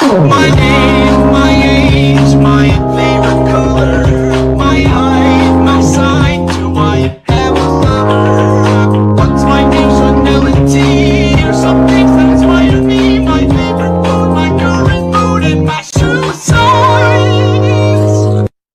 My name